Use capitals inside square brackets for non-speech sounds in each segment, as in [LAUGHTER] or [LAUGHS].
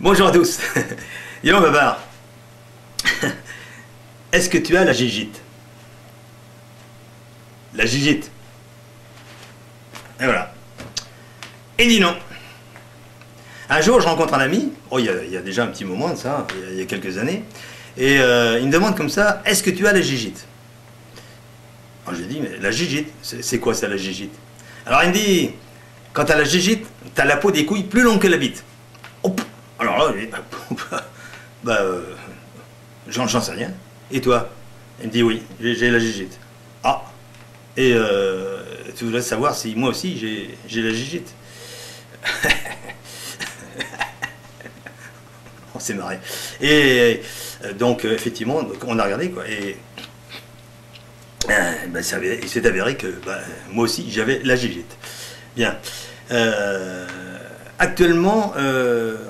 Bonjour à tous. [LAUGHS] Yo Babar. [LAUGHS] Est-ce que tu as la gigite La gigite. Et voilà. Et dis non. Un jour, je rencontre un ami, oh, il, y a, déjà un petit moment de ça, il y a, quelques années, et euh, il me demande comme ça, est-ce que tu as la gigite Alors je lui dis, mais la gigite, c'est quoi ça la gigite Alors il me dit, quand tu as la gigite, tu as la peau des couilles plus longue que la bite. Alors [LAUGHS] là, bah, euh, j'en sais rien. Et toi? Il me dit, oui, j'ai la gigite. Ah, et euh, tu voudrais savoir si moi aussi j'ai la gigite? [LAUGHS] On s'est marré. Et euh, donc, effectivement, on a regardé, quoi. Et ben, il s'est avéré que moi aussi, j'avais la gigite. Bien. Actuellement,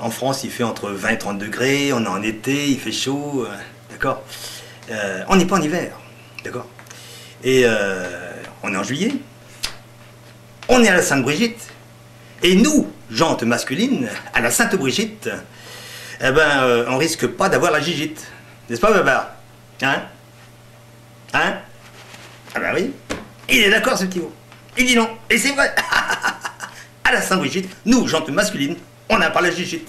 en France, il fait entre 20 et 30 degrés, on est en été, il fait chaud, d'accord On n'est pas en hiver, d'accord Et on est en juillet, on est à la Sainte-Brigitte, et nous, gente masculine, à la Sainte-Brigitte, eh ben, euh, on risque pas d'avoir la gigite. N'est-ce pas, Babar Hein? Hein? Ah ben oui. Il est d'accord, ce petit mot. Il dit non. Et c'est vrai. [LAUGHS] la Sainte-Brigitte, nous, gente masculine, on n'a pas la gigite.